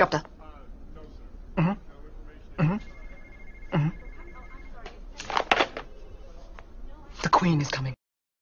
Gupta. Mm-hmm. Mm-hmm. Mm-hmm. The Queen is coming.